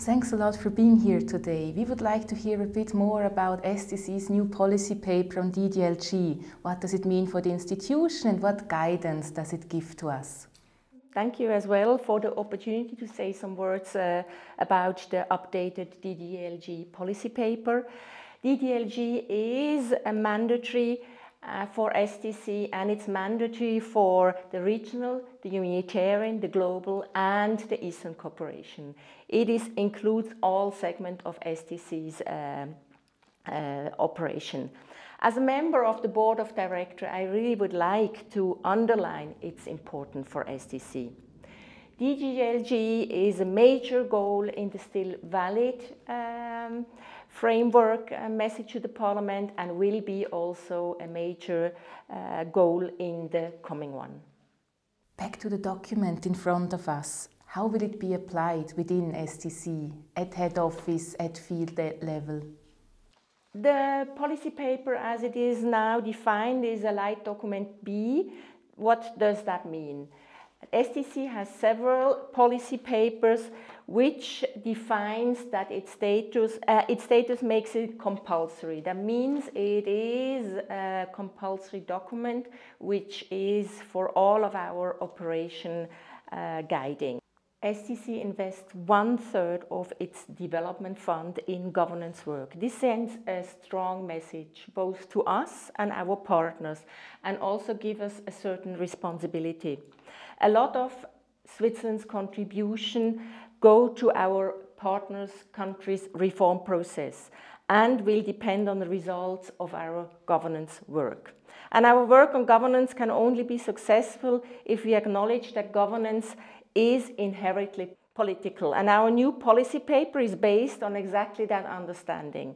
Thanks a lot for being here today. We would like to hear a bit more about SDC's new policy paper on DDLG. What does it mean for the institution and what guidance does it give to us? Thank you as well for the opportunity to say some words uh, about the updated DDLG policy paper. DDLG is a mandatory uh, for SDC and it's mandatory for the regional, the humanitarian, the global and the Eastern Cooperation. It is, includes all segments of SDC's uh, uh, operation. As a member of the board of directors, I really would like to underline its importance for SDC. DDLG is a major goal in the still valid um, framework message to the parliament and will be also a major uh, goal in the coming one. Back to the document in front of us. How will it be applied within SDC, at head office, at field level? The policy paper as it is now defined is a light document B. What does that mean? SDC has several policy papers which defines that its status, uh, its status makes it compulsory. That means it is a compulsory document which is for all of our operation uh, guiding. SDC invests one third of its development fund in governance work. This sends a strong message both to us and our partners and also gives us a certain responsibility. A lot of Switzerland's contribution go to our partners' countries' reform process and will depend on the results of our governance work. And our work on governance can only be successful if we acknowledge that governance is inherently political. And our new policy paper is based on exactly that understanding.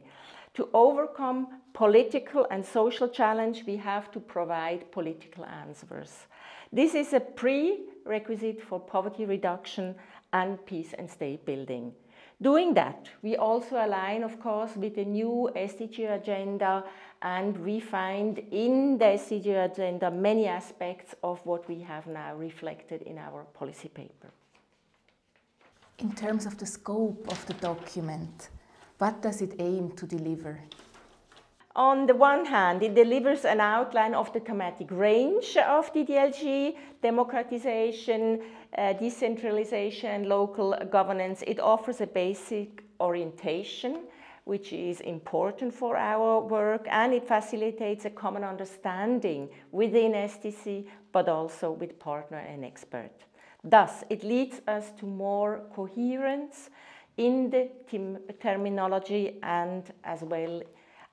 To overcome political and social challenge, we have to provide political answers. This is a prerequisite for poverty reduction and peace and state building. Doing that, we also align, of course, with the new SDG agenda and we find in the SDG agenda many aspects of what we have now reflected in our policy paper. In terms of the scope of the document, what does it aim to deliver? On the one hand, it delivers an outline of the thematic range of DDLG, democratization, uh, decentralization, local governance. It offers a basic orientation which is important for our work and it facilitates a common understanding within SDC but also with partner and expert. Thus, it leads us to more coherence in the terminology and as well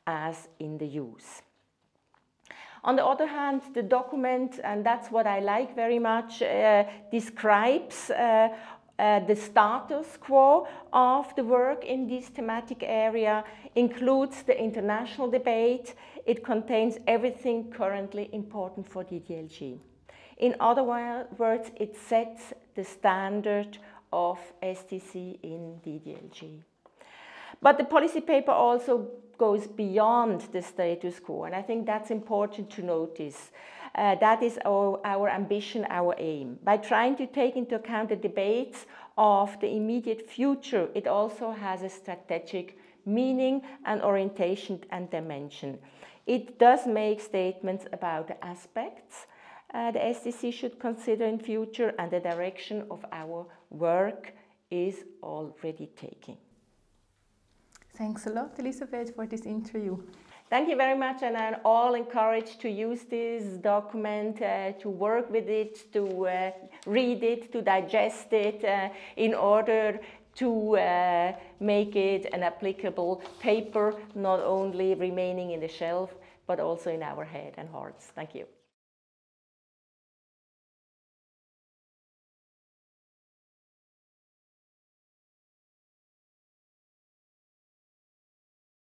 as in the use. On the other hand, the document, and that's what I like very much, uh, describes uh, uh, the status quo of the work in this thematic area, includes the international debate. It contains everything currently important for DDLG. In other words, it sets the standard of SDC in DDLG. But the policy paper also goes beyond the status quo, and I think that's important to notice. Uh, that is our, our ambition, our aim. By trying to take into account the debates of the immediate future, it also has a strategic meaning and orientation and dimension. It does make statements about the aspects uh, the SDC should consider in future and the direction of our work is already taking. Thanks a lot, Elisabeth, for this interview. Thank you very much, and I'm all encouraged to use this document, uh, to work with it, to uh, read it, to digest it, uh, in order to uh, make it an applicable paper, not only remaining in the shelf, but also in our head and hearts. Thank you.